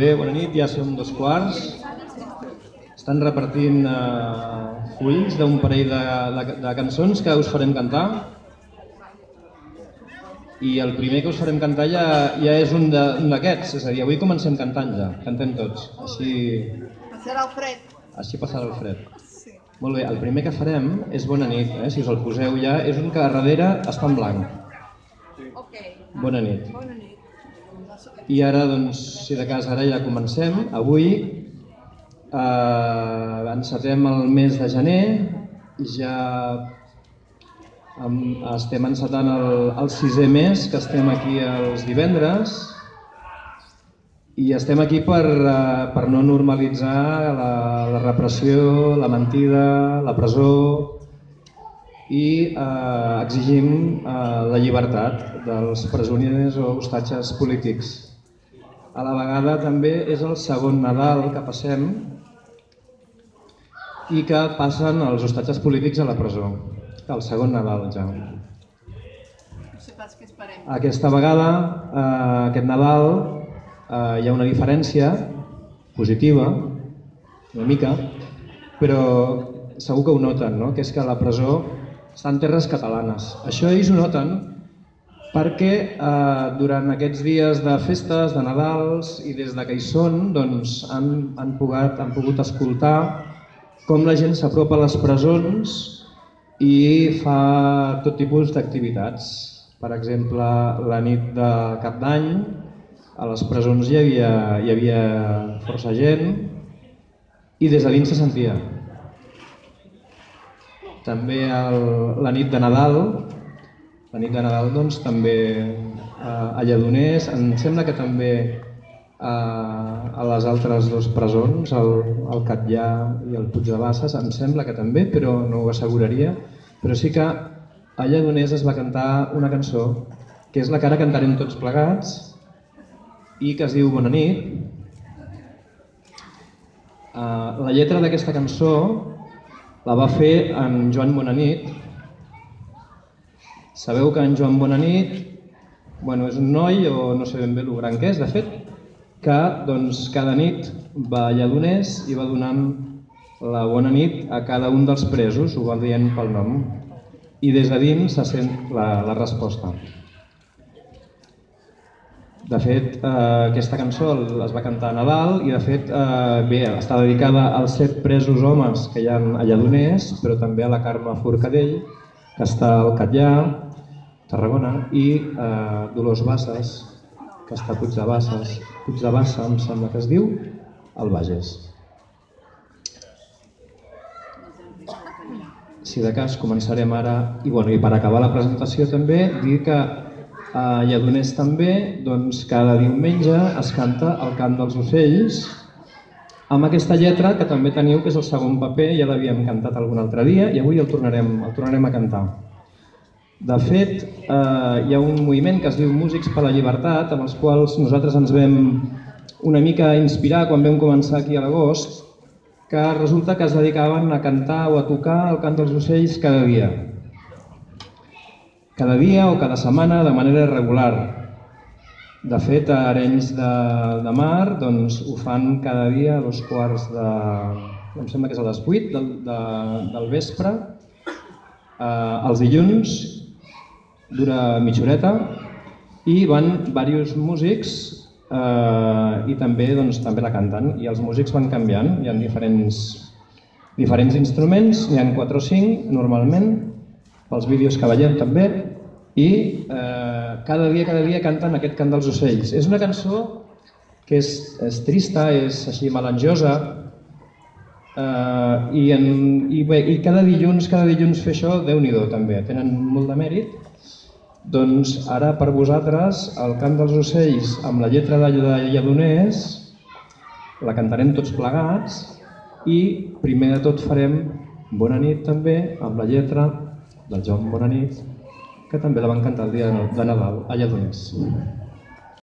Bé, bona nit, ja són dos quarts. Estan repartint eh, fulls d'un parell de, de, de cançons que us farem cantar. I el primer que us farem cantar ja, ja és un d'aquests, és a dir, avui comencem cantant ja, cantem tots. Així, Serà el fred. així passarà el fred. Sí. Molt bé, el primer que farem és Bona nit, eh? si us el poseu ja, és un que darrere està en blanc. Ok. Bona nit. Bona nit. I ara, doncs, si de cas ara ja comencem. Avui eh, encetem el mes de gener, ja em, estem encetant el, el sisè mes, que estem aquí els divendres, i estem aquí per, eh, per no normalitzar la, la repressió, la mentida, la presó, i eh, exigim eh, la llibertat dels presoners o hostatges polítics. A la vegada també és el segon Nadal que passem i que passen els hostatges polítics a la presó. El segon Nadal ja. No sé pas què esperem. Aquesta vegada, eh, aquest Nadal, eh, hi ha una diferència positiva, una mica, però segur que ho noten, no? que és que la presó està en terres catalanes. Això ells ho noten perquè eh, durant aquests dies de festes, de Nadals i des de que hi són, doncs, han, han, pogut, han pogut escoltar com la gent s'apropa a les presons i fa tot tipus d'activitats. Per exemple, la nit de cap d'any a les presons hi havia, hi havia força gent i des de dins se sentia. També el, la nit de Nadal, la nit de Nadal doncs, també eh, a Lledoners, em sembla que també eh, a les altres dues presons, el, el Catllà i el Puig de Basses, em sembla que també, però no ho asseguraria, però sí que a Lledoners es va cantar una cançó que és la que ara cantarem tots plegats i que es diu Bona nit. Uh, la lletra d'aquesta cançó la va fer en Joan Bonanit. Sabeu que en Joan Bonanit bueno, és un noi, o no sé ben bé el gran que és, de fet, que doncs, cada nit va a Lledoners i va donant la bona nit a cada un dels presos, ho va dient pel nom. I des de dins se sent la, la resposta. De fet, eh, aquesta cançó es va cantar a Nadal i de fet eh, bé, està dedicada als set presos homes que hi ha a Lledoners, però també a la Carme Forcadell, que està al Catllà, Tarragona, i eh, Dolors Bassas, que està a Puig de Basses, Puig de Bassa em sembla que es diu, al Bages. Si de cas començarem ara, i, bueno, i per acabar la presentació també, dir que a Lledoners també, doncs cada diumenge es canta el cant dels ocells amb aquesta lletra que també teniu, que és el segon paper, ja l'havíem cantat algun altre dia i avui el tornarem, el tornarem a cantar. De fet, eh, hi ha un moviment que es diu Músics per la Llibertat, amb els quals nosaltres ens vam una mica inspirar quan vam començar aquí a l'agost, que resulta que es dedicaven a cantar o a tocar el cant dels ocells cada dia cada dia o cada setmana de manera regular. De fet, a Arenys de, de Mar doncs, ho fan cada dia a dos quarts de... em sembla que és a les 8 del, de, del vespre. Eh, els dilluns dura mitja horeta i van diversos músics eh, i també, doncs, també la canten. I els músics van canviant, hi ha diferents, diferents instruments, n'hi ha 4 o 5 normalment, pels vídeos que veiem també, i eh, cada dia, cada dia canten aquest cant dels ocells. És una cançó que és, és trista, és així melanjosa, eh, i, en, i, bé, i cada dilluns, cada dilluns fer això, déu nhi també, tenen molt de mèrit. Doncs ara per vosaltres, el cant dels ocells amb la lletra de, Lledoners, la cantarem tots plegats i primer de tot farem Bona nit també amb la lletra del Joan Bonanit, que també la van cantar el dia de Nadal a Lledoners.